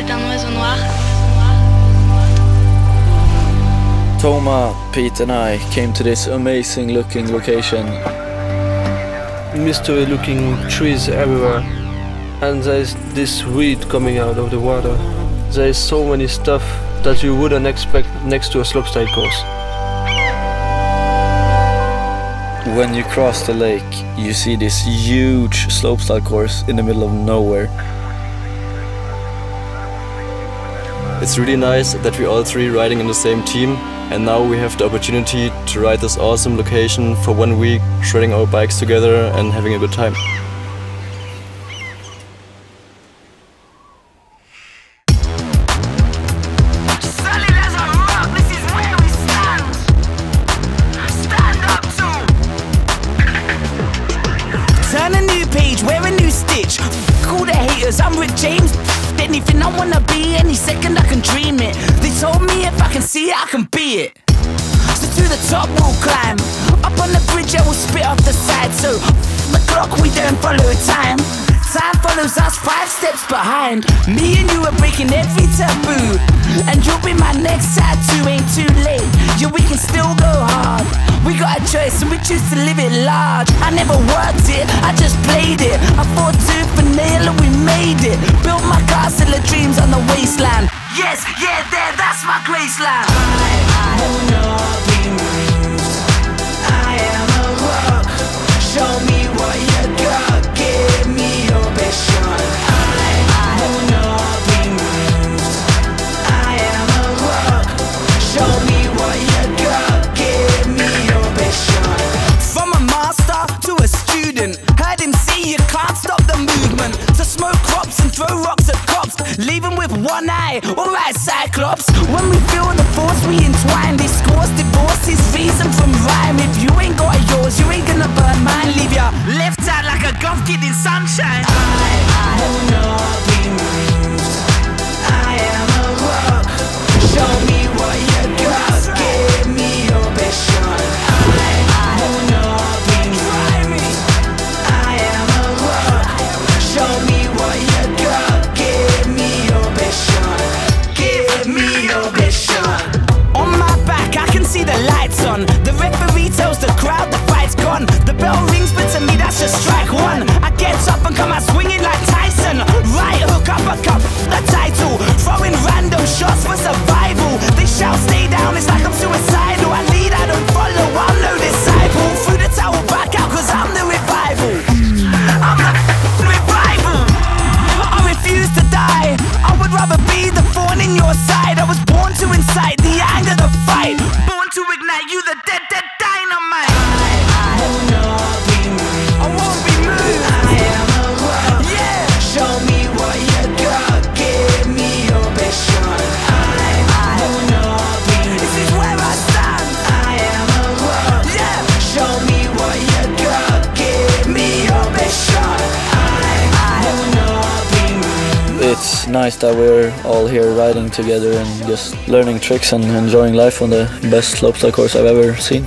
c'est un oiseau noir. Toma, Pete and I came to this amazing looking location. Mystery looking trees everywhere. And there's this weed coming out of the water. There's so many stuff that you wouldn't expect next to a slopestyle course. When you cross the lake, you see this huge slopestyle course in the middle of nowhere. It's really nice that we're all three riding in the same team and now we have the opportunity to ride this awesome location for one week, shredding our bikes together and having a good time. Solid as a rock, this is where we stand. Stand up to. Turn a new page, wear a new stitch. Call the haters, I'm Rick James. Anything I wanna be, any second I can dream it. They told me if I can see it, I can be it. So to the top we'll climb. Up on the bridge, I will spit off the side. So the clock, we don't follow time. Time follows us five steps behind. Me and you are breaking every taboo. And you'll be my next tattoo, ain't too late. Yeah, we can still go hard. We got a choice and we choose to live it large. I never worked it, I just played it. I fought tooth and nail Of dreams on the wasteland. Yes, yeah, there, that's my graceland. I, not moved. I am a rock. Show me what you got. Give me your best shot. I, not moved. I am a rock. Show me what you got. Give me your best shot. From a master to a student, heard him say you can't stop the movement. To smoke crops and throw rocks leave 'em with one eye. Alright, Cyclops. When we feel the force, we entwine. Discourse, divorce Give me your shot. On my back, I can see the lights on. The referee tells the crowd the fight's gone. The bell rings, but to me that's just strike one. I get up and come out swinging like It's nice that we're all here riding together and just learning tricks and enjoying life on the best slopestyle course I've ever seen.